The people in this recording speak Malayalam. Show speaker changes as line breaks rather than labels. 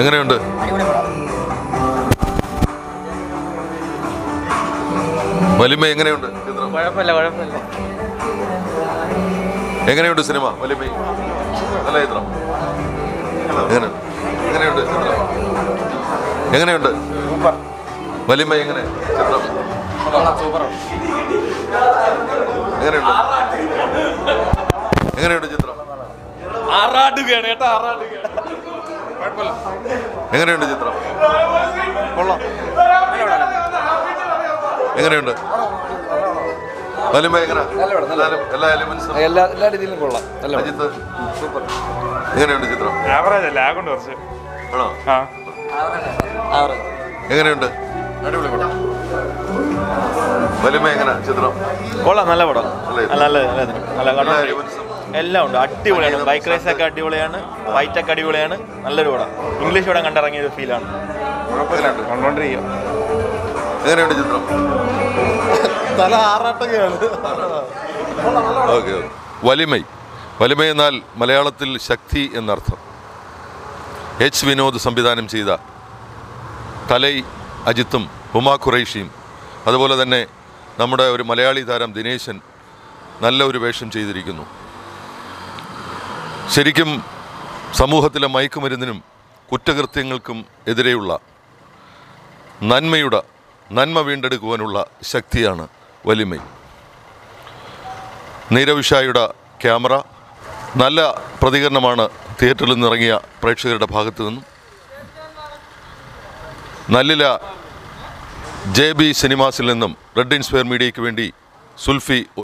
എങ്ങനെയുണ്ട്? വലിമ എങ്ങനെയുണ്ട് ചിത്രം?
കുഴപ്പമില്ല കുഴപ്പമില്ല.
എങ്ങനെയുണ്ട് സിനിമ? വലിമ നല്ല ചിത്രം. എങ്ങനെ? എങ്ങനെയുണ്ട് ചിത്രം? എങ്ങനെയുണ്ട്? വലിമ എങ്ങനെ? ചിത്രം? എങ്ങനെയുണ്ട്? എങ്ങനെയുണ്ട് ചിത്രം?
ആറാടുകയാണ് കേട്ടോ ആറാടുകയാണ്
എങ്ങനെയുണ്ട് ചിത്രം?
കൊള്ളാം.
എങ്ങനെയുണ്ട്? വലിമ എങ്ങനെ എല്ലാരും- എല്ലാ എലിമെന്റ്സും
എല്ലാ എല്ലാ രീതിയിലും കൊള്ളാം. നല്ല
അജിത്ത് സൂപ്പർ എങ്ങനെയുണ്ട് ചിത്രം?
ആവറേജ് അല്ല? ആകൊണ്ട് കുറച്ച്.
ആണോ?
ആ.
എങ്ങനെയുണ്ട്? അടിപൊളി പടം വലിമ എങ്ങനെ ചിത്രം.
കൊള്ളാം നല്ല പടം.
നല്ല
നല്ല. നല്ല
എല്ലാ
ഉണ്ട്. അടിപൊളിയാണ്. ബൈക്ക് റേസ് ഒക്കെ അടിപൊളിയാണ്. ഫൈറ്റ് ഒക്കെ അടിപൊളിയാണ്. നല്ലൊരു പടം ഇംഗ്ലീഷ് പടം കണ്ടിറങ്ങിയ ഒരു ഫീലാണ്
എങ്ങനെയുണ്ട് ചിത്രം?
തല ആറാട്ടൊക്കെയാണ്
ഓക്കെ. വലിമൈ. വലിമ എന്നാൽ മലയാളത്തിൽ ശക്തി എന്നർത്ഥം. എച്ച് വിനോദ് സംവിധാനം ചെയ്ത തലൈ അജിത്തും ഹുമാ ഖുറൈഷിയും അതുപോലെ തന്നെ നമ്മുടെ ഒരു മലയാളി താരം ദിനേശൻ നല്ല ഒരു വേഷം ചെയ്തിരിക്കുന്നു. ശരിക്കും സമൂഹത്തിലെ മയക്കുമരുന്നിനും കുറ്റകൃത്യങ്ങൾക്കും എതിരെയുള്ള നന്മയുടെ നന്മ വീണ്ടെടുക്കുവാനുള്ള ശക്തിയാണ് വലിമൈ നീരവിഷായുടെ ക്യാമറ നല്ല പ്രതികരണമാണ് തിയേറ്ററിൽ നിന്നിറങ്ങിയ പ്രേക്ഷകരുടെ ഭാഗത്തു നിന്നും. നല്ലില ജെ ബി സിനിമാസിൽ നിന്നും റെഡ് ഇൻസ്പയർ മീഡിയയ്ക്ക് വേണ്ടി സുൽഫി